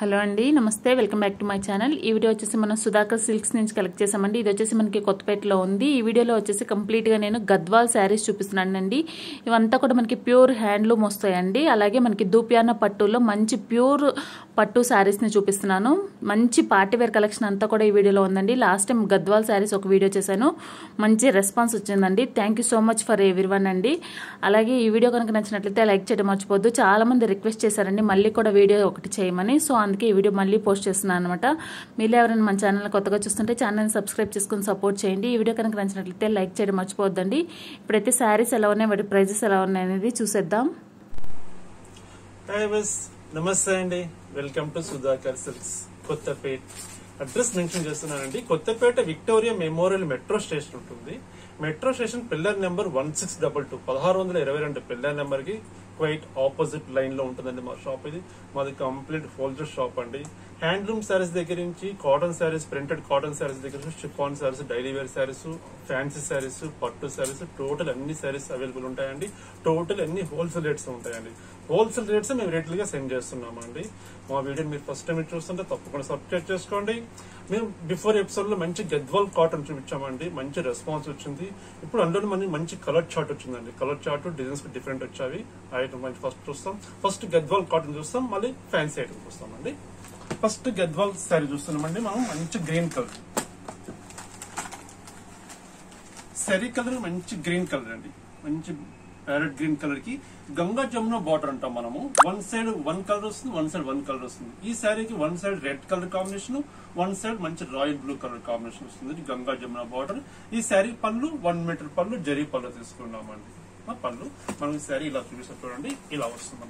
Hello అండి నమస్తే welcome back to my channel. ఈ వీడియో వచ్చేసి మనం సుధాకర్ సిల్క్స్ నుంచి కలెక్ట్ చేసామండి ఇది వచ్చేసి మనకి కొత్తపేటలో ఉంది. ఈ వీడియోలో వచ్చేసి కంప్లీట్గా నేను గద్వాల్ శారీస్ చూపిస్తున్నానండి. ఇవంతా కూడా మనకి ప్యూర్ హ్యాండ్లూమ్ వస్తాయండి. అలాగే మనకి దూపియాన పట్టులో మంచి ప్యూర్ పట్టు శారీస్ని చూపిస్తున్నాను. మంచి పార్టీవేర్ కలెక్షన్ అంతా కూడా ఈ వీడియోలో ఉందండి. లాస్ట్ టైం గద్వాల్ శారీస్ ఒక వీడియో చేశాను. మంచి రెస్పాన్స్ వచ్చిందండి. Thank you so much for everyone అండి. అలాగే ఈ వీడియో కనుక నచ్చినట్లయితే లైక్ చేయడం మర్చిపోద్దు చాలా మంది రిక్వెస్ట్ చేశారండి మళ్ళీ కూడా వీడియో ఒకటి చేయమని. సో అందుకే ఈ వీడియో మళ్ళీ పోస్ట్ చేస్తున్నాను అనమాట మీరు ఎవరైనా మన ఛానల్ కొత్తగా చూస్తుంటే ఛానల్ని సబ్స్క్రైబ్ చేసుకుని సపోర్ట్ చేయండి. ఈ వీడియో కనుక నచ్చినట్లయితే లైక్ చేయడం మర్చిపోద్దండి ఇప్పుడైతే శారీస్ ఎలా ఉన్నాయి వాటి ప్రైజెస్ ఎలా ఉన్నాయి అనేది చూసేద్దాం. నమస్తే అండి. Welcome to Sudhakar silks Kothapeta address mention చేస్తున్నానండి. Kothapeta Victoria memorial metro station ఉంటుంది. Metro station pillar number one six double two పదహారు వందల ఇరవై రెండు పిల్లర్ నెంబర్కి క్వైట్ ఆపోజిట్ లైన్లో ఉంటుందండి మా షాప్ ఇది. మాది కంప్లీట్ హోల్సేల్ షాప్ అండి. హ్యాండ్లూమ్ శారీస్ దగ్గర నుంచి cotton saris printed cotton saris దగ్గర నుంచి chiffon saris daily wear saris fancy saris పట్టు శారీస్ టోటల్ అన్ని శారీస్ అవైలబుల్ ఉంటాయండి. టోటల్ అన్ని హోల్సేల్ రేట్స్ ఉంటాయండి. హోల్సేల్ రేట్స్ మేము రేట్లుగా సెండ్ చేస్తున్నామండి. మా వీడియో మీరు ఫస్ట్ టైం చూస్తుంటే తప్పకుండా సబ్స్క్రైబ్ చేసుకోండి. మేము బిఫోర్ ఎపిసోడ్లో మంచి గద్వాల్ కాటన్ చూపించామండి. మంచి రెస్పాన్స్ వచ్చింది. ఇప్పుడు అందులో మనకి మంచి కలర్ చార్ట్ వచ్చిందండి. కలర్ చార్ట్ డిజైన్స్ డిఫరెంట్ వచ్చావి ఐటమ్ మంచి ఫస్ట్ చూస్తాం. ఫస్ట్ గద్వాల్ కాటన్ చూస్తాం. మళ్ళీ ఫ్యాన్సీ ఐటమ్ చూస్తామండి. ఫస్ట్ గద్వాల్ శారీ చూస్తున్నామండి మనం మంచి గ్రీన్ కలర్. శారీ కలర్ మంచి గ్రీన్ కలర్ అండి. మంచి ప్యారెట్ గ్రీన్ కలర్కి గంగా జమున బార్డర్ అంటాం మనము. వన్ సైడ్ వన్ కలర్ వస్తుంది వన్ సైడ్ వన్ కలర్ వస్తుంది. ఈ శారీకి one side red colour combination one side మంచి రాయల్ బ్లూ కలర్ కాంబినేషన్ వస్తుంది. గంగా జమున బార్డర్. ఈ శారీ పళ్ళు వన్ మీటర్ పళ్ళు జరీ పళ్ళు తీసుకున్నామండి. ఆ పళ్ళు మనం ఈ శారీ ఇలా చూపిస్తాం చూడండి ఇలా వస్తుంది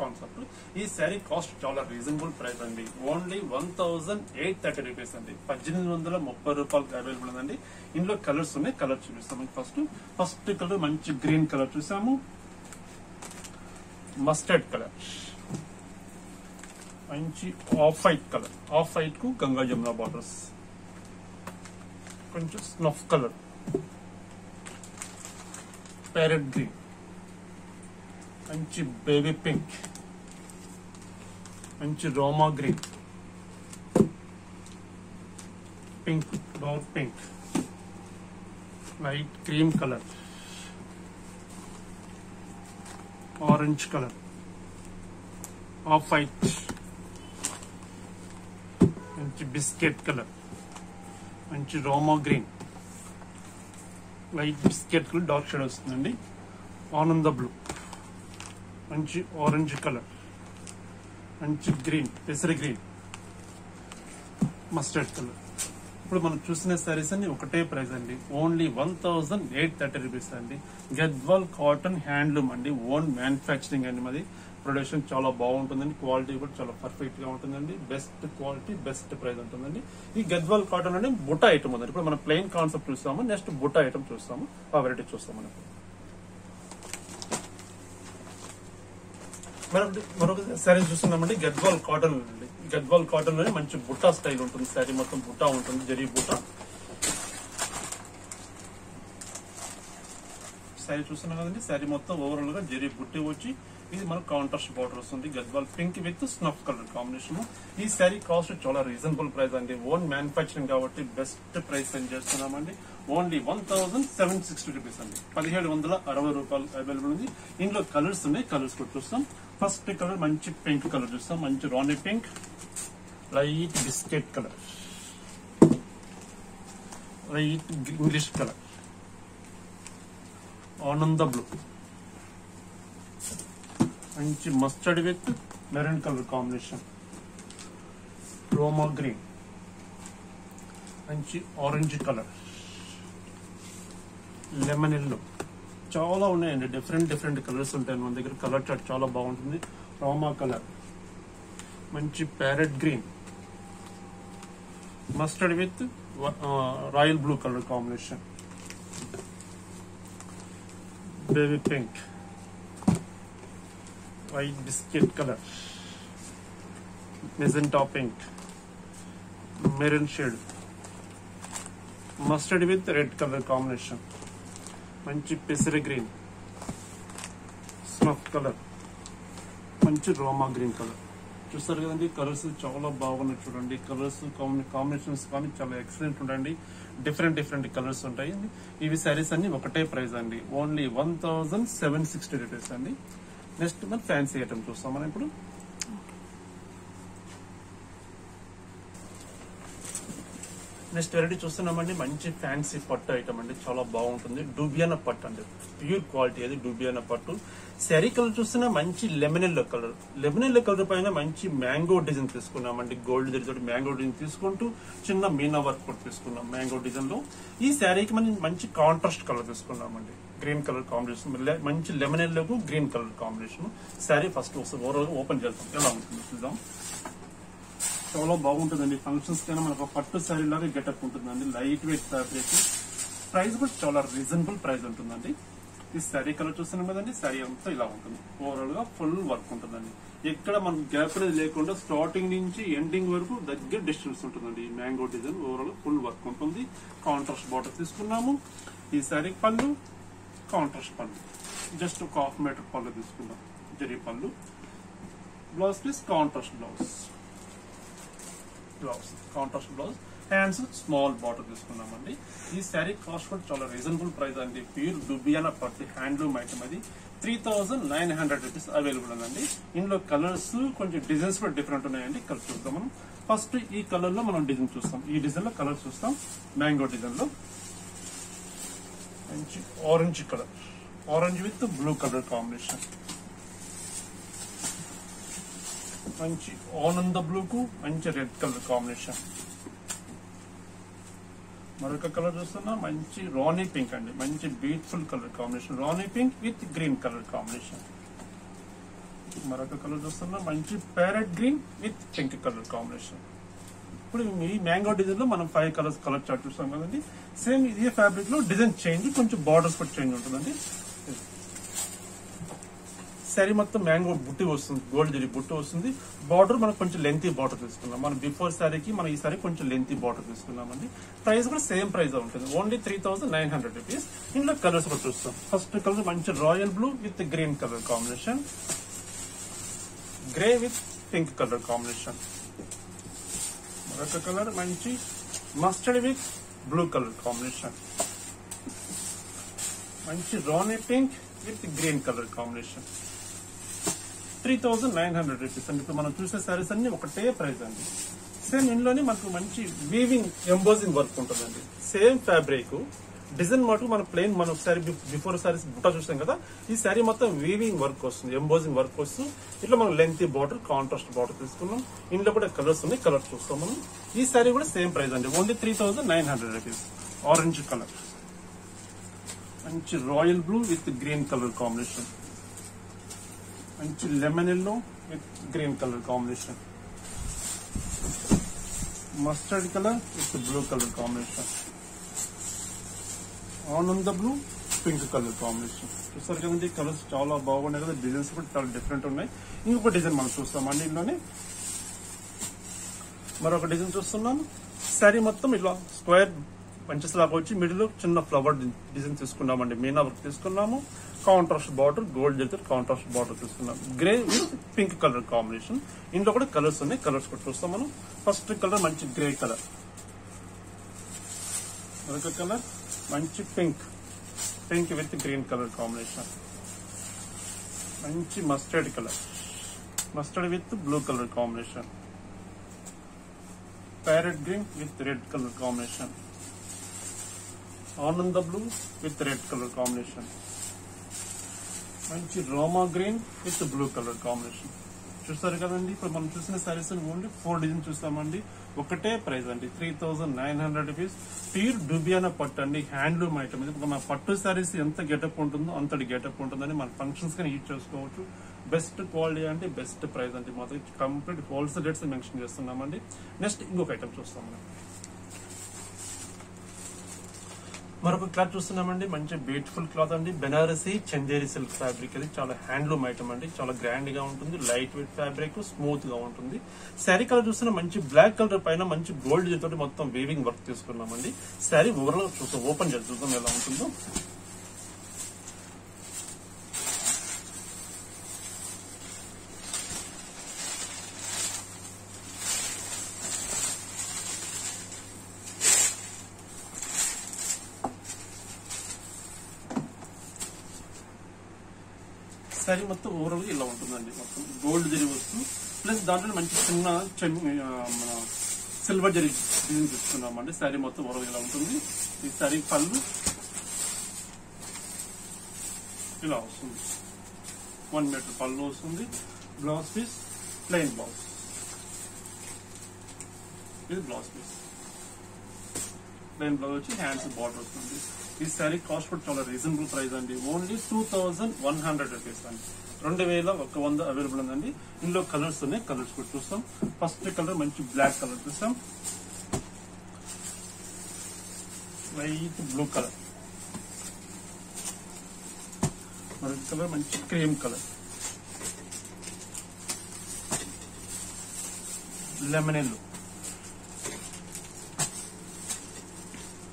కాన్సెప్ట్ ఈ శారీ కాస్ట్ చాలా రీజనబుల్ ప్రైస్ అండి. Only one thousand eight thirty rupees అండి. పద్దెనిమిది వందల ముప్పై రూపాయలకి అవైలబుల్ ఉందండి. ఇందులో కలర్స్ ఉన్నాయి. కలర్ చూపిస్తాము ఫస్ట్ ఫస్ట్ కలర్ మంచి గ్రీన్ కలర్ చూసాము. మస్టర్డ్ కలర్ మంచి ఆఫ్ వైట్ కలర్ ఆఫ్ వైట్కు గంగా జమున బార్డర్స్ కొంచెం స్నఫ్ కలర్ ప్యారెట్ గ్రీన్ మంచి బేబీ పింక్ మంచి రోమా green pink dark pink light cream colour orange colour off white మంచి బిస్కెట్ కలర్ మంచి రోమా green light biscuit colour dark shade వస్తుందండి. ఆనంద blue. మంచి orange colour మంచి గ్రీన్ పెసరి గ్రీన్ మస్టర్డ్ కలర్ ఇప్పుడు మనం చూసిన సారీస్ అన్ని ఒకటే ప్రైస్ అండి. Only one thousand eight thirty rupees అండి. గద్వాల్ కాటన్ హ్యాండ్లూమ్ అండి. ఓన్ మ్యానుఫ్యాక్చరింగ్ అండి మాది. ప్రొడక్షన్ చాలా బాగుంటుందండి. క్వాలిటీ కూడా చాలా పర్ఫెక్ట్గా ఉంటుందండి. బెస్ట్ క్వాలిటీ బెస్ట్ ప్రైస్ ఉంటుందండి. ఈ గద్వాల్ కాటన్ అనేది బుట్ట ఐటమ్ ఉందండి. ఇప్పుడు మనం ప్లెయిన్ కాన్సెప్ట్ చూస్తాము. నెక్స్ట్ బుట్ట ఐటమ్ చూస్తాము. ఆ వెరైటీ చూస్తాం మనం మనం మరొక శారీ చూస్తున్నామండి గద్వాల్ కాటన్ అండి. గద్వాల్ కాటన్లోనే మంచి బుట్టా స్టైల్ ఉంటుంది శారీ మొత్తం బుట్టా ఉంటుంది జరీ బుట్ట శారీ చూస్తున్నాం కదండి శారీ మొత్తం ఓవరాల్గా జరీ బుట్టి వచ్చి ఇది మనకు కాంట్రాస్ట్ బార్డర్ వస్తుంది. Gadwal pink with snuff colour combination ఈ శారీ కాస్ట్ చాలా రీజనబుల్ ప్రైస్ అండి. ఓన్ మ్యానుఫాక్చరింగ్ కాబట్టి బెస్ట్ ప్రైస్ సెండ్ చేస్తున్నామండి. Only one thousand seven sixty rupees అండి. పదిహేడు వందల అరవై రూపాయలు అవైలబుల్ ఉంది. ఇందులో కలర్స్ ఉన్నాయి కలర్స్ కూడా చూస్తాం. ఫస్ట్ కలర్ మంచి పింక్ కలర్ చూస్తాం. మంచి రాణి pink light biscuit colour. Light English colour. ఆనంద బ్లూ. మంచి mustard with maroon colour combination. Roma green. మంచి ఆరెంజ్ కలర్. Lemon yellow. చాలా ఉన్నాయండి. డిఫరెంట్ డిఫరెంట్ కలర్స్ ఉంటాయి. మన దగ్గర కలర్ చార్ట్ చాలా బాగుంటుంది. రోమా కలర్ మంచి parrot green mustard with royal blue colour combination baby pink white biscuit colour magenta pink maroon shade mustard with red colour combination మంచి పెసర గ్రీన్. Snuff colour. మంచి రోమా గ్రీన్ కలర్. చూస్తారు కదండి కలర్స్ చాలా బాగున్నాయి చూడండి. కలర్స్ కాంబినేషన్స్ కానీ చాలా ఎక్సలెంట్ ఉండండి. డిఫరెంట్ డిఫరెంట్ కలర్స్ ఉంటాయి. ఇవి సారీస్ అన్ని ఒకటే ప్రైస్ అండి. Only one thousand seven sixty rupees అండి. నెక్స్ట్ మనం ఫ్యాన్సీ ఐటమ్ చూస్తాం మనం ఇప్పుడు. నెక్స్ట్ వెరైటీ చూస్తున్నామండి. మంచి ఫ్యాన్సీ పట్టు ఐటమ్ అండి. చాలా బాగుంటుంది. డూబియానా పట్టు అండి. ప్యూర్ క్వాలిటీ అది డూబియానా పట్టు. శారీ కలర్ చూస్తున్నా మంచి లెమనెల్లో కలర్ లెమనెల్లో కలర్ పైన మంచి మ్యాంగో డిజైన్ తీసుకున్నామండి. గోల్డ్ తోటి మ్యాంగో డిజైన్ తీసుకుంటూ చిన్న మీనా వర్క్ కూడా తీసుకున్నాం మ్యాంగో డిజైన్లో. ఈ శారీకి మనం మంచి కాంట్రాస్ట్ కలర్ తీసుకున్నామండి. గ్రీన్ కలర్ కాంబినేషన్ మంచి లెమనెల్లోకు green colour combination sari first ఒకసారి ఓవరాల్ ఓపెన్ చేస్తాం ఎలా ఉంటుంది చూద్దాం. చాలా బాగుంటుందండి. ఫంక్షన్స్ కైనా మనకు పట్టు శారీ లాగా గెటప్ ఉంటుందండి. లైట్ వెయిట్ ఫ్యాబ్రిక్ ప్రైస్ కూడా చాలా రీజనబుల్ ప్రైస్ ఉంటుందండి. ఈ శారీ కలర్ చూస్తున్నాం కదండి. శారీ అంతా ఇలా ఉంటుంది. ఓవరాల్గా ఫుల్ వర్క్ ఉంటుందండి. ఎక్కడ మనకు గ్యాప్ అనేది లేకుండా స్టార్టింగ్ నుంచి ఎండింగ్ వరకు దగ్గర డిస్టెన్స్ ఉంటుందండి. ఈ mango design overall full work ఉంటుంది. కాంట్రాస్ట్ బార్డర్ తీసుకున్నాము. ఈ శారీ పళ్ళు కాంట్రాస్ట్ పళ్ళు. జస్ట్ ఒక హాఫ్ మీటర్ పళ్ళు తీసుకున్నాం. జరీ పళ్ళు. Blouse piece contrast blouse blouse contrast blouse hands small border తీసుకున్నామండి. ఈ శారీ కాస్ట్ కూడా చాలా రీజనబుల్ ప్రైస్ అండి. ప్యూర్ డుబియానా పట్టు హ్యాండ్లూమ్ ఐటమ్ అది. Three thousand nine hundred rupees available ఉందండి. ఇందులో కలర్స్ కొంచెం డిజైన్స్ కూడా డిఫరెంట్ ఉన్నాయండి. కలర్ చూద్దాం మనం. ఫస్ట్ ఈ కలర్లో మనం డిజైన్ చూస్తాం. ఈ డిజైన్లో కలర్ చూస్తాం. మ్యాంగో డిజైన్లో. మంచి orange colour orange with blue colour combination మంచి ఆనంద బ్లూకు మంచి రెడ్ కలర్ కాంబినేషన్. మరొక కలర్ చూస్తున్నా మంచి రానీ పింక్ అండి. మంచి beautiful colour combination. Rani pink with green colour combination. మరొక కలర్ చూస్తున్నా మంచి parrot green with pink colour combination. ఇప్పుడు ఈ మ్యాంగో డిజైన్లో మనం ఫైవ్ కలర్స్ కలర్ చార్ట్ చూస్తాం కదండి. సేమ్ ఇదే ఫ్యాబ్రిక్లో డిజైన్ చేంజ్ కొంచెం బార్డర్స్ కూడా చేంజ్ ఉంటుందండి. శారీ మొత్తం మ్యాంగో బుట్టి వస్తుంది గోల్డ్ జరీ బుట్టి వస్తుంది. బార్డర్ మనకు కొంచెం లెంతీ బార్డర్ తీసుకున్నాం మనం బిఫోర్ శారీకి మనం ఈ సారీ కొంచెం లెంతీ బార్డర్ తీసుకున్నామండి ప్రైస్ కూడా సేమ్ ప్రైస్ ఉంటుంది. Only three thousand nine hundred rupees ఇందులో కలర్స్ కూడా చూస్తాం. ఫస్ట్ కలర్ మంచి royal blue with green colour combination grey with pink colour combination మరొక కలర్ మంచి mustard with blue colour combination మంచి రానీ pink with green colour combination three thousand nine hundred rupees అండి. ఇప్పుడు మనం చూసే సారీస్ అన్ని ఒకటే ప్రైస్ అండి. సేమ్ ఇందులోనే మనకు మంచి వీవింగ్ ఎంబోజింగ్ వర్క్ ఉంటుందండి. సేమ్ ఫ్యాబ్రిక్ డిజైన్ మటుకు మన ప్లెయిన్ మనం ఒకసారి బిఫోర్ సారీస్ బుట్ట చూసాం కదా ఈ శారీ మొత్తం వీవింగ్ వర్క్ వస్తుంది ఎంబోజింగ్ వర్క్ వస్తుంది ఇట్లా మనం లెంత్ బార్డర్ కాంట్రాస్ట్ బార్డర్ తీసుకున్నాం. ఇంట్లో కూడా కలర్స్ ఉన్నాయి కలర్ చూస్తాం మనం. ఈ శారీ కూడా సేమ్ ప్రైస్ అండి. Only three thousand nine hundred rupees. Orange colour మంచి royal blue with green colour combination మంచి lemon yellow with green colour combination mustard colour with blue colour combination ఆనంద బ్లూ పింక్ కలర్ కాంబినేషన్ చూస్తారు కదండి colours చాలా బాగున్నాయి కదా designs కూడా చాలా డిఫరెంట్ ఉన్నాయి. ఇంకొక డిజైన్ మనం చూస్తామండి ఇందులోనే. మరొక డిజైన్ చూస్తున్నాను. శారీ మొత్తం ఇట్లా స్క్వేర్ పంచెస్ లాగా వచ్చి మిడిల్ చిన్న ఫ్లవర్ డిజైన్ తీసుకున్నామండి. మీనా వర్క్ తీసుకున్నాము. కాంట్రాస్ట్ బార్డర్ గోల్డ్ చేస్తే కాంట్రాస్ట్ బార్డర్ తీసుకున్నాం. Grey with pink colour combination ఇందులో కూడా కలర్స్ ఉన్నాయి. కలర్స్ కూడా చూస్తాం మనం. ఫస్ట్ కలర్ మంచి గ్రే కలర్ మరొక కలర్ మంచి pink pink with green colour combination మంచి mustard colour mustard with blue colour combination parrot green with red colour combination ఆనంద blue with red colour combination మంచి రోమా green with blue colour combination. చూస్తారు కదండి ఇప్పుడు మనం చూసిన సారీస్ ఓన్లీ ఫోర్ డిజైన్ చూస్తామండి. ఒకటే ప్రైస్ అండి three thousand nine hundred rupees. Pure డుబియానా పట్టు అండి హ్యాండ్లూమ్ ఐటమ్ ఇది. మన పట్టు సారీస్ ఎంత గెటప్ ఉంటుందో అంతటి గెటప్ ఉంటుందని మన ఫంక్షన్స్ కానీ యూజ్ చేసుకోవచ్చు. బెస్ట్ క్వాలిటీ అంటే బెస్ట్ ప్రైస్ అంటే మాత్రం. కంప్లీట్ హోల్సేల్ రేట్స్ మెన్షన్ చేస్తున్నామండి. నెక్స్ట్ ఇంకొక ఐటమ్ చూస్తాం మనం. మరొక క్లాత్ చూస్తున్నామండి. మంచి బ్యూటిఫుల్ క్లాత్ అండి. బెనారసీ చందేరి సిల్క్ ఫ్యాబ్రిక్ అది చాలా హ్యాండ్లూమ్ ఐటమ్ అండి. చాలా గ్రాండ్గా ఉంటుంది. లైట్ వెయిట్ ఫ్యాబ్రిక్ స్మూత్గా ఉంటుంది. శారీ కలర్ చూస్తున్న మంచి బ్లాక్ కలర్ పైన మంచి గోల్డ్ తోటి మొత్తం వేవింగ్ వర్క్ తీసుకున్నామండి. శారీ ఓవరాల్ చూస్తాం ఓపెన్ చేసి చూద్దాం ఎలా ఉంటుందో. శారీ మొత్తం ఓవరాల్గా ఇలా ఉంటుందండి. మొత్తం గోల్డ్ జరీ వస్తూ ప్లస్ దాంట్లో మంచి చిన్న మన సిల్వర్ జరీ డిజైన్ తీసుకున్నామండి. శారీ మొత్తం ఓవరాల్ ఇలా ఉంటుంది. ఈ శారీ పళ్ళు ఇలా వస్తుంది. వన్ మీటర్ పళ్ళు వస్తుంది. బ్లౌజ్ పీస్ ప్లెయిన్ బ్లౌజ్ ఇది బ్లౌజ్ పీస్ ప్లెయిన్ బ్లౌజ్ వచ్చి హ్యాండ్స్ బార్డర్ వస్తుంది. ఈ శారీ కాస్ట్ కూడా చాలా రీజనబుల్ ప్రైస్ అండి. Only two thousand one hundred rupees అండి. రెండు వేల ఒక వంద అవైలబుల్ ఉందండి. ఇందులో కలర్స్ ఉన్నాయి. కలర్స్ కూడా చూస్తాం. ఫస్ట్ కలర్ మంచి బ్లాక్ కలర్ చూస్తాం. లైట్ బ్లూ కలర్ మరొక కలర్ మంచి క్రీమ్ కలర్ లెమన్ ఎల్లో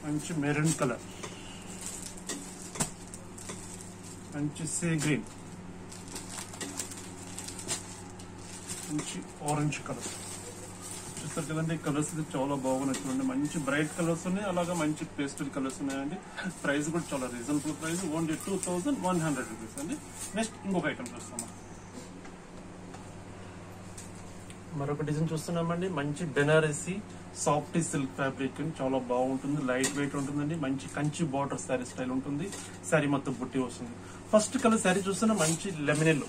మంచి మెరూన్ కలర్ E మంచి సే గ్రీన్ మంచి ఆరెంజ్ కలర్ చూస్తారు కదండి కలర్స్ ఇది చాలా బాగున్నాయి చూడండి. మంచి బ్రైట్ కలర్స్ ఉన్నాయి అలాగే మంచి పేస్టల్ కలర్స్ ఉన్నాయండి. ప్రైస్ కూడా చాలా reasonable price only two thousand one hundred rupees అండి. నెక్స్ట్ ఇంకొక ఐటమ్ చూస్తామా మరొక డిజైన్ చూస్తున్నామండి. మంచి బెనారసి సాఫ్ట్ సిల్క్ ఫ్యాబ్రిక్ చాలా బాగుంటుంది లైట్ వెయిట్ ఉంటుందండి. మంచి కంచి బార్డర్ శారీ స్టైల్ ఉంటుంది. శారీ మొత్తం బుట్టి వస్తుంది. ఫస్ట్ కలర్ శారీ చూస్తున్న మంచి లెమినెల్లో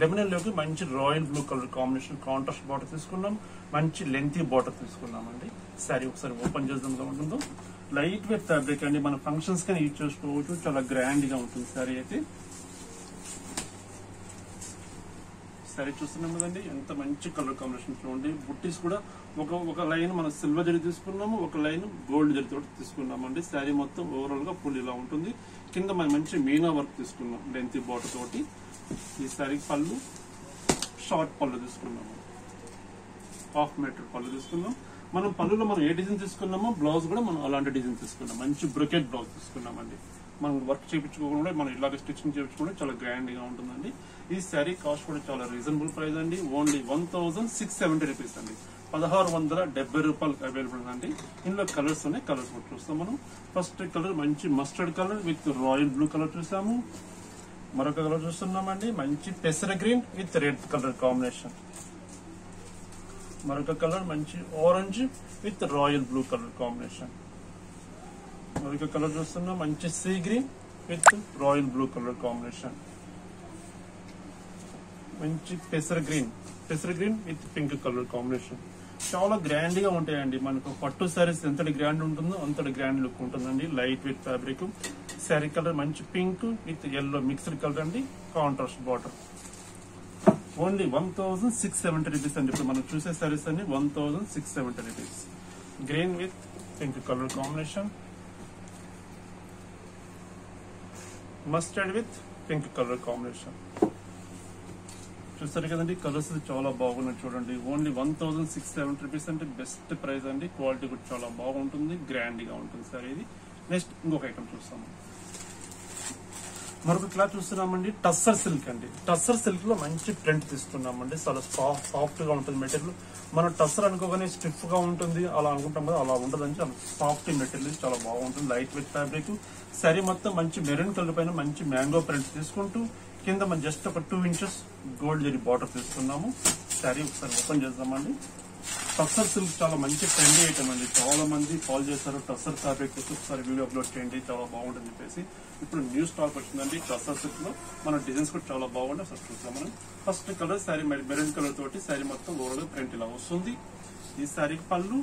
లెమినెల్లోకి మంచి royal blue colour combination contrast border తీసుకున్నాం. మంచి లెంతీ తీసుకున్నాం తీసుకున్నామండి. శారీ ఒకసారి ఓపెన్ చేద్దాం ఉంటుందో లైట్ వెయిట్ ఫ్యాబ్రిక్ అండి. మన ఫంక్షన్స్ కానీ యూజ్ చేసుకోవచ్చు. చాలా గ్రాండ్గా ఉంటుంది శారీ అయితే. సారీ చూస్తున్నాం కదండి. ఎంత మంచి కలర్ కాంబినేషన్ చూడండి బుట్టీస్ కూడా ఒక ఒక లైన్ మనం సిల్వర్ జరి తీసుకున్నాము ఒక లైన్ గోల్డ్ జరి తోటి శారీ మొత్తం ఓవరాల్గా ఫుల్ ఇలా ఉంటుంది. కింద మనం మంచి మీనా వర్క్ తీసుకున్నాం లెంత్ బాటర్ తోటి. ఈ శారీ పళ్ళు షార్ట్ పళ్ళు తీసుకున్నాము. హాఫ్ మీటర్ పళ్ళు తీసుకున్నాం. మనం పళ్ళులో మనం ఏ డిజైన్ తీసుకున్నామో బ్లౌజ్ కూడా మనం అలాంటి డిజైన్ తీసుకున్నాం. మంచి బ్రొకెట్ బ్లౌజ్ తీసుకున్నామండి. మనం వర్క్ చేయించుకోకుండా మనం ఇలాగ స్టిచ్చింగ్ చేయించుకుంటే చాలా గ్రాండ్గా ఉంటుందండి. ఈ శారీ కాస్ట్ కూడా చాలా రీజనబుల్ ప్రైస్ అండి. Only one thousand six seventy rupees అండి. పదహారు వందల డెబ్బై రూపాయలకు అవైలబుల్ ఉందండి. ఇందులో కలర్స్ ఉన్నాయి కలర్స్ కూడా చూస్తాం మనం. ఫస్ట్ కలర్ మంచి mustard colour with royal blue colour చూసాము. మరొక కలర్ చూస్తున్నామండి. మంచి పెసర green with red colour combination మరొక కలర్ మంచి orange with royal blue colour combination మరొక కలర్ చూస్తున్నాం. మంచి sea green with royal blue colour combination. మంచి పెసర గ్రీన్. పెసర green with pink colour combination. చాలా గ్రాండ్గా ఉంటాయండి. మనకు పట్టు శారీస్ ఎంతటి గ్రాండ్ ఉంటుందో అంతటి గ్రాండ్ లుక్ ఉంటుందండి. Light weight fabric sari colour మంచి pink with yellow mixed colour అండి. Contrast border only one thousand six seventy rupees అండి. ఇప్పుడు మనం చూసే సారీస్ అన్ని one thousand six seventy rupees green with pink colour combination. Mustard with pink colour combination చూస్తారు కదండి colours చాలా బాగున్నాయి చూడండి. Only one thousand six seventy rupees అంటే బెస్ట్ ప్రైస్ అండి. క్వాలిటీ కూడా చాలా బాగుంటుంది గ్రాండ్గా ఉంటుంది సార్ ఇది. నెక్స్ట్ ఇంకొక ఐటమ్ చూస్తాము. మరొక క్లాత్ చూస్తున్నామండి. టస్సర్ సిల్క్ అండి. టస్సర్ సిల్క్లో మంచి ప్రింట్ తీసుకున్నామండి చాలా సాఫ్ట్ సాఫ్ట్గా ఉంటుంది మెటీరియల్. మనం టస్సర్ అనుకోగానే స్టిఫ్గా ఉంటుంది. అలా అనుకుంటాం కదా అలా ఉండదండి చాలా సాఫ్ట్ మెటీరియల్ చాలా బాగుంటుంది. లైట్ వెయిట్ ఫ్యాబ్రిక్ సరీ మొత్తం మంచి మెరూన్ కలర్ పైన మంచి మ్యాంగో ప్రింట్ తీసుకుంటూ కింద మనం జస్ట్ ఒక two inches gold zari border తీసుకున్నాము. శారీ ఒకసారి ఓపెన్ చేద్దామండి. టస్సర్ సిల్క్ చాలా మంచి ట్రెండీ ఐటమ్ అండి. చాలా మంది కాల్ చేశారు టస్సర్ ఫ్యాబ్రిక్ ఒకసారి వీడియో అప్లోడ్ చేయండి చాలా బాగుంటుంది చెప్పేసి. ఇప్పుడు న్యూ స్టాక్ వచ్చిందండి టస్సర్ సిల్క్లో. మన డిజైన్స్ కూడా చాలా బాగుంటాయి ఫస్ట్ చూద్దాం మనం. First colour sari maroon colour తోటి శారీ మొత్తం ఓవరాల్ ప్రింట్ ఇలా వస్తుంది. ఈ శారీకి పళ్ళు.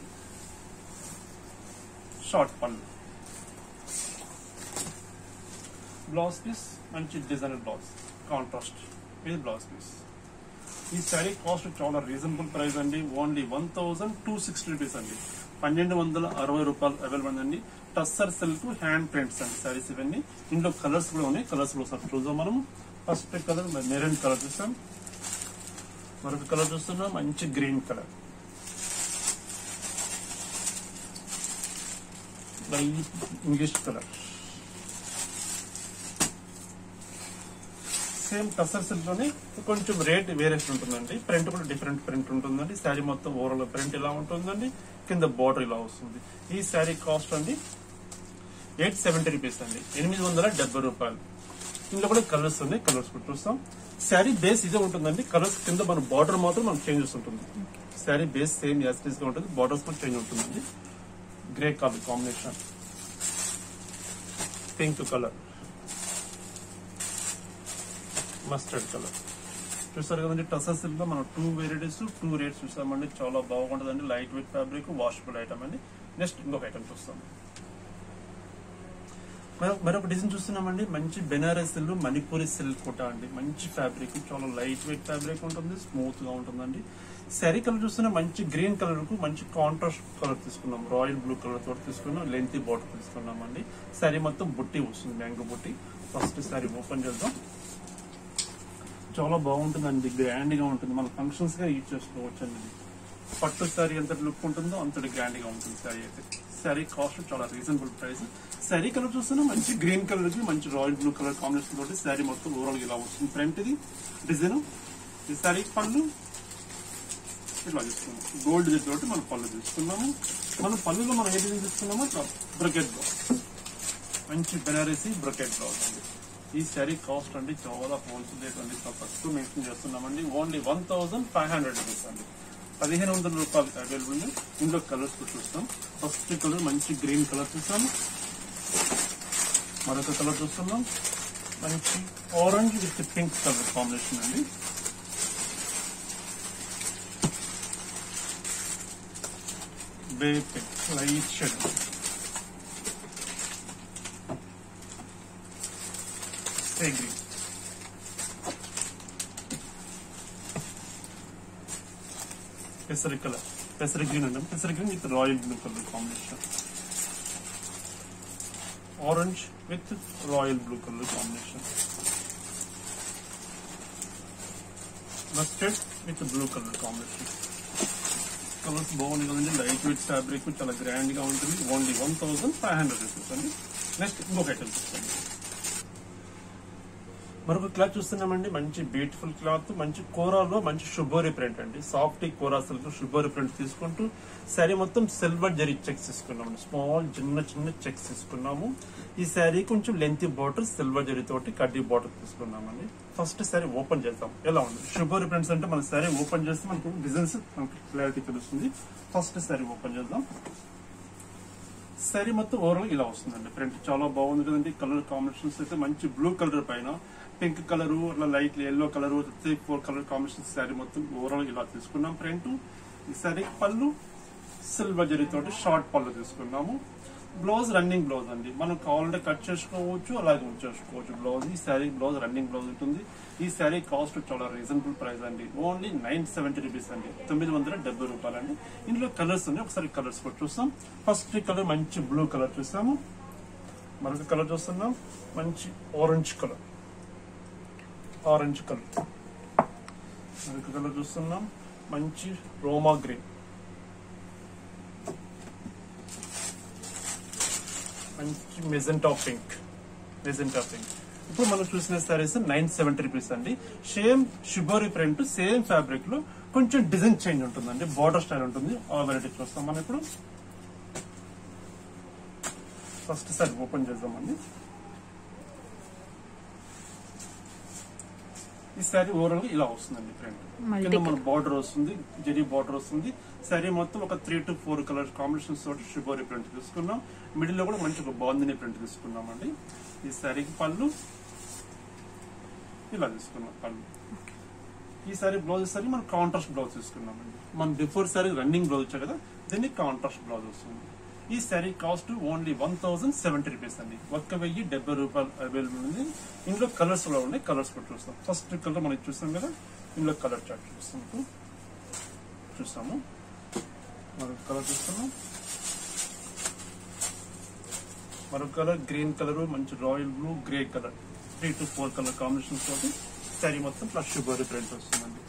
షార్ట్ పళ్ళు. బ్లౌజ్ పీస్ మంచి డిజైనర్ బ్లౌజ్ కాంట్రాస్ట్ ఇది బ్లౌజ్ పీస్ ఈ శారీ కాస్ట్ చాలా రీజనబుల్ ప్రైస్ అండి. Only one thousand two sixty rupees అండి. పన్నెండు వందల అరవై రూపాయలు అవైలబుల్ అండి టస్సర్ సిల్క్ హ్యాండ్ ప్రింట్స్ అండి శారీస్ ఇవన్నీ. ఇందులో కలర్స్ కూడా ఉన్నాయి. కలర్స్ కూడా ఒకసారి చూద్దాం మనం ఫస్ట్ కలర్ మెరూన్ కలర్ చూస్తాం. మరొక కలర్ చూస్తున్నాం. మంచి green colour English colour same tussar సిల్క్లోనే కొంచెం రేట్ వేరియేషన్ ఉంటుందండి. ప్రింట్ కూడా డిఫరెంట్ ప్రింట్ ఉంటుందండి. శారీ మొత్తం ఓవరాల్ ప్రింట్ ఇలా ఉంటుందండి. కింద బార్డర్ ఇలా వస్తుంది. ఈ శారీ కాస్ట్ అండి ఎయిట్ సెవెంటీ రూపీస్ అండి. ఎనిమిది వందల డెబ్బై రూపాయలు. ఇందులో కూడా కలర్స్ ఉన్నాయి. కలర్స్ కూడా చూస్తాం. శారీ బేస్ ఇదే ఉంటుందండి. కలర్స్ కింద మన బార్డర్ మాత్రం మనకు చేంజెస్ ఉంటుంది. శారీ బేస్ సేమ్ యాసిటీస్గా ఉంటుంది. బార్డర్స్ కూడా చేంజ్ ఉంటుందండి. Grey colour combination pink colour mustard colour చూసారు కదండి టసర్ సిల్క్ మనం టూ వెరైటీస్ టూ రేట్స్ చూసామండి. చాలా బాగుంటుందండి. Light weight fabric washable item అండి. నెక్స్ట్ ఇంకొక ఐటమ్ చూస్తాం. మరొక డిజైన్ చూస్తున్నామండి. మంచి బెనారస్ సిల్క్ మణిపూరి సిల్క్ కూడా అండి. మంచి ఫ్యాబ్రిక్ చాలా లైట్ వెయిట్ ఫ్యాబ్రిక్ ఉంటుంది స్మూత్గా ఉంటుందండి. శారీ కలర్ చూస్తున్నా మంచి గ్రీన్ కలర్కు మంచి కాంట్రాస్ట్ కలర్ తీసుకున్నాం. రాయల్ బ్లూ కలర్ తోటి తీసుకున్నాం. లెంత్ బాటిల్ తీసుకున్నాం అండి శారీ మొత్తం బుట్టి వస్తుంది మ్యాంగో బుట్టి. ఫస్ట్ శారీ ఓపెన్ చేద్దాం. చాలా బాగుంటుందండి. గ్రాండ్గా ఉంటుంది. మన ఫంక్షన్స్గా యూజ్ చేసుకోవచ్చు అండి పట్టు శారీ ఎంత లుక్ ఉంటుందో అంతటి గ్రాండ్గా ఉంటుంది శారీ అయితే. శారీ కాస్ట్ చాలా రీజనబుల్ ప్రైస్. శారీ కలర్ చూస్తున్నా మంచి గ్రీన్ కలర్కి మంచి రాయల్ బ్లూ కలర్ కాంబినేషన్ తోటి శారీ మొత్తం ఓవరాల్ ఇలా వస్తుంది. ఫ్రంట్ ఇది డిజైన్ ఈ శారీ పళ్ళు. ఇట్లా తీసుకున్నాం గోల్డ్ తోటి మనం పళ్ళు తీసుకున్నాము. మనం పళ్ళులో మనం ఏ డిజైన్ తీసుకున్నామో బ్రకెట్ బ్లౌజ్ మంచి బెనారసీ బ్రకెట్ బ్లౌజ్ అండి ఈ శారీ కాస్ట్ అండి చాలా హోల్సేల్ రేట్ అండి. చాలా తక్కువ మెన్షన్ చేస్తున్నామండి. Only one thousand five hundred rupees అండి. పదిహేను వందల రూపాయలు అవైలబుల్ ఇందులో కలర్స్ కూడా చూస్తాం. ఫస్ట్ కలర్ మంచి గ్రీన్ కలర్ చూస్తాం. మరొక కలర్ చూస్తున్నాం. మంచి orange with pink colour combination అండి. Baby light shade say green పెసరి colour పెసరి గ్రీన్ అంటాం పెసరి green with royal blue colour combination orange with royal blue colour combination mustard with blue colour combination colours బాగుంది కదండి light weight fabric చాలా గ్రాండ్గా ఉంటుంది. Only one thousand five hundred rupees అండి next ఇంకొక item చూస్తాండి మరొక క్లాత్ చూస్తున్నామండి. మంచి బ్యూటిఫుల్ క్లాత్ మంచి కోరాలో మంచి షుబోరి ప్రింట్ అండి. Soft kora silk shibori print తీసుకుంటూ శారీ మొత్తం సిల్వర్ జరీ చెక్స్ తీసుకున్నాము స్మాల్ చిన్న చిన్న చెక్స్ తీసుకున్నాము. ఈ శారీ కొంచెం లెంత్ బార్డర్ సిల్వర్ జరీ తోటి కడ్డీ బార్డర్ తీసుకున్నామండి. ఫస్ట్ శారీ ఓపెన్ చేద్దాం. ఎలా ఉంది? షుబోరి ప్రింట్స్ అంటే మన శారీ ఓపెన్ చేస్తే మనకు డిజైన్స్ మనకి క్లారిటీ తెలుస్తుంది. ఫస్ట్ శారీ ఓపెన్ చేద్దాం. శారీ మొత్తం ఓవరాల్ ఇలా వస్తుందండి. ప్రింట్ చాలా బాగుంది కదండి. కలర్ కాంబినేషన్స్ అయితే మంచి బ్లూ కలర్ పైన. పింక్ కలరు అట్లా light yellow colour three four colour combination sari మొత్తం ఓవరాల్ ఇలా తీసుకున్నాం. ప్రింట్ ఈ శారీ పళ్ళు సిల్వర్ జరీ తోటి షార్ట్ పళ్ళు తీసుకున్నాము. బ్లౌజ్ రన్నింగ్ బ్లౌజ్ అండి. మనం కావాలంటే కట్ చేసుకోవచ్చు అలాగే ఉంచేసుకోవచ్చు బ్లౌజ్ ఈ శారీ బ్లౌజ్ రన్నింగ్ బ్లౌజ్ ఉంటుంది. ఈ శారీ కాస్ట్ చాలా రీజనబుల్ ప్రైస్ అండి. ఓన్లీ నైన్ సెవెంటీ రూపీస్ అండి. తొమ్మిది వందల డెబ్బై రూపాయలు అండి ఇందులో కలర్స్ ఉన్నాయి. ఒకసారి కలర్స్ కూడా చూస్తాం. ఫస్ట్ కలర్ మంచి బ్లూ కలర్ చూస్తాము మరొక కలర్ చూస్తున్నాం. మంచి ఆరెంజ్ కలర్ ఆరెంజ్ కలర్. మరొక కలర్ చూస్తున్నాం. మంచి రోమా గ్రీన్. మంచి మెజెంటా పింక్. Magenta pink. ఇప్పుడు మనం చూసిన సారీస్ నైన్ సెవెంటీ రూపీస్ అండి. సేమ్ షుబరి ప్రింట్ సేమ్ ఫ్యాబ్రిక్లో కొంచెం డిజైన్ చేంజ్ ఉంటుందండి. బార్డర్ స్టైల్ ఉంటుంది. ఆ వెరైటీ చూస్తాం మనం ఇప్పుడు. ఫస్ట్ సారీ ఓపెన్ చేద్దామండి. ఈ శారీ ఓవరాల్గా ఇలా వస్తుందండి ప్రింట్ Multi కింద మన బార్డర్ వస్తుంది జరీ బార్డర్ వస్తుంది. శారీ మొత్తం ఒక three to four colour combinations తోటి షుగోరీ ప్రింట్ తీసుకున్నాం. మిడిల్లో కూడా మంచి ఒక బాందిని ప్రింట్ తీసుకున్నామండి. ఈ శారీకి పళ్ళు ఇలా తీసుకున్నాం పళ్ళు. ఈ సారీ బ్లౌజ్ సారీ మనం కాంట్రాస్ట్ బ్లౌజ్ తీసుకున్నామండి. మనం బిఫోర్ సారీ రన్నింగ్ బ్లౌజ్ వచ్చాయి కదా దీన్ని కాంట్రాస్ట్ బ్లౌజ్ వస్తుంది. ఈ sari cost only one thousand seventy rupees అండి. ఒక్క వెయ్యి డెబ్బై రూపాయలు అవైలబుల్ ఉంది. ఇందులో కలర్స్ కూడా ఉన్నాయి. కలర్స్ కూడా చూస్తాం. ఫస్ట్ కలర్ మనం చూస్తాం కదా. ఇందులో కలర్ చార్ట్ చూస్తాం. చూస్తాము. మరొక కలర్ చూస్తాము. మరొక కలర్ గ్రీన్ కలర్ మంచి royal blue grey colour three to four colour combinations తోటి శారీ మొత్తం ప్లస్ షుగర్ ప్రింట్ వస్తుందండి.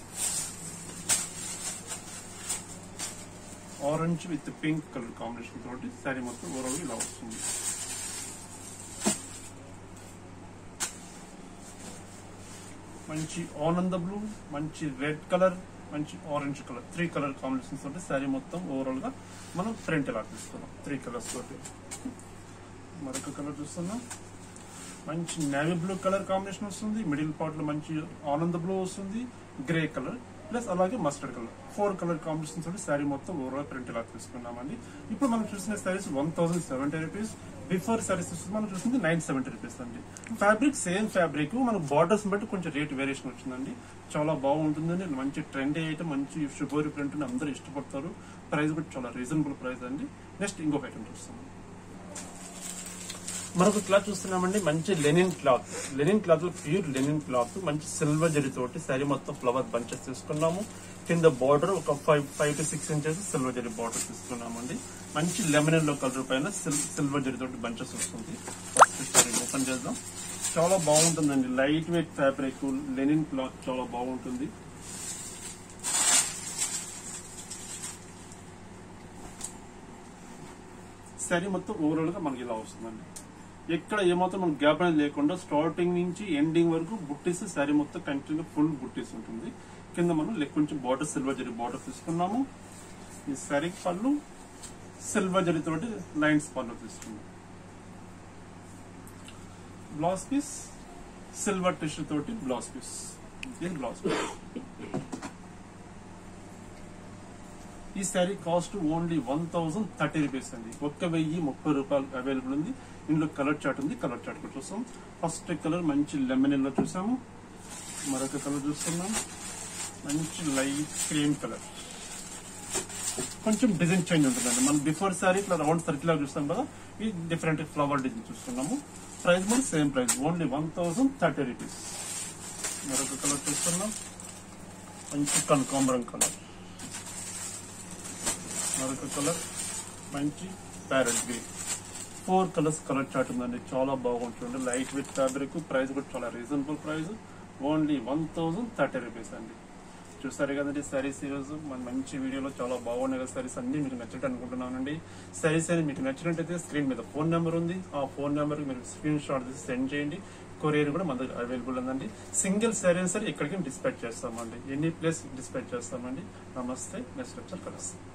Orange with pink colour combination తోటి శారీ మొత్తం ఓవరాల్ ఇలా వస్తుంది. మంచి ఆనంద బ్లూ మంచి రెడ్ కలర్ మంచి orange colour three colour combinations తోటి శారీ మొత్తం ఓవరాల్గా మనం ప్రింట్ ఇలా తీసుకున్నాం త్రీ కలర్స్ తోటి. మరొక కలర్ చూస్తున్నాం. మంచి నేవీ బ్లూ కలర్ కాంబినేషన్ వస్తుంది. మిడిల్ పార్ట్లో మంచి ఆనంద బ్లూ వస్తుంది. గ్రే కలర్ ప్లస్ అలాగే mustard colour. Four colour combination తోటి శారీ మొత్తం ఓవరాల్ ప్రింట్ ఇలా తీసుకున్నామండి. ఇప్పుడు మనం చూసిన saris one thousand seventy rupees before saris మనం చూసింది నైన్ సెవెంటీ రూపీస్ అండి. ఫ్యాబ్రిక్ సేమ్ ఫ్యాబ్రిక్ మన బార్డర్స్ బట్టి కొంచెం రేట్ వేరియేషన్ వచ్చిందండి. చాలా బాగుంటుందండి. మంచి ట్రెండ్ ఐటమ్ మంచి షుగోరి ప్రింట్ అందరూ ఇష్టపడతారు. ప్రైస్ కూడా చాలా రీజనబుల్ ప్రైస్ అండి. నెక్స్ట్ ఇంకొక ఐటమ్ చూస్తాం. మరొక క్లాత్ చూస్తున్నామండి. మంచి linen cloth. Linen cloth pure linen cloth. మంచి సిల్వర్ జరీ తోటి శారీ మొత్తం ఫ్లవర్ బంచెస్ తీసుకున్నాము. కింద బార్డర్ ఒక five five to six inches silver zari border తీసుకున్నామండి. మంచి లెమన్ కలర్ పైన సిల్వర్ జరీ తోటి బంచెస్ వస్తుంది. ఓపెన్ చేద్దాం. చాలా బాగుంటుందండి. Light weight fabric linen cloth చాలా బాగుంటుంది. శారీ మొత్తం ఓవరాల్గా మనకి ఇలా వస్తుందండి. ఎక్కడ ఏమాత్రం మనం గ్యాప్ అనేది లేకుండా స్టార్టింగ్ నుంచి ఎండింగ్ వరకు బుట్టీస్ శారీ మొత్తం కంటిన్యూ ఫుల్ బుట్టీస్ ఉంటుంది. కింద మనం లెక్క నుంచి బార్డర్ సిల్వర్ జరీ బార్డర్ తీసుకున్నాము. ఈ శారీ పళ్ళు సిల్వర్ జరీ తోటి లైన్స్ పళ్ళు తీసుకున్నాం బ్లౌజ్ పీస్ సిల్వర్ టిష్యూ తోటి బ్లౌజ్ పీస్ ఇది బ్లౌజ్ పీస్ ఈ sari cost only one thousand thirty rupees అండి. ఒక్క వెయ్యి ముప్పై రూపాయలు అవైలబుల్ ఉంది. ఇందులో కలర్ చార్ట్ ఉంది కలర్ చార్ట్ కూడా చూస్తాం. ఫస్ట్ కలర్ మంచి లెమన్ ఎల్లో చూసాము. మరొక కలర్ చూస్తున్నాం. మంచి లైట్ క్రీమ్ కలర్. కొంచెం డిజైన్ చేంజ్ ఉంటుందండి. మనం బిఫోర్ సారీ ఇట్లా రౌండ్ సర్కిల్ లాగా చూస్తాం కదా ఈ డిఫరెంట్ ఫ్లవర్ డిజైన్ చూస్తున్నాము. ప్రైస్ కూడా same price only one thousand thirty rupees. మరొక కలర్ చూస్తున్నాం. మంచి కనకాంబరం కలర్. మరొక కలర్ మంచి parrot green. Four colours colour chart ఉందండి. చాలా బాగుంటుంది. లైట్ వెయిట్ ఫ్యాబ్రిక్ ప్రైస్ కూడా చాలా reasonable price only one thousand thirty rupees అండి. చూసారు కదండి సారీస్ ఈరోజు. మన మంచి వీడియోలో చాలా బాగున్నాయి కదా సారీస్ అన్ని మీకు నచ్చినట్టు అనుకుంటున్నానండి. సారీస్ అని మీకు నచ్చినట్టయితే స్క్రీన్ మీద ఫోన్ నెంబర్ ఉంది. ఆ ఫోన్ నెంబర్ మీరు స్క్రీన్ షాట్ తీసి సెండ్ చేయండి. కొరియర్ కూడా మన దగ్గర అవైలబుల్ ఉందండి. సింగిల్ సారీ సరే ఇక్కడికి డిస్పాచ్ చేస్తామండి. ఎనీ ప్లేస్ డిస్పాచ్ చేస్తామండి. నమస్తే నెక్స్ట్ లెక్చర్ కలుస్తాం.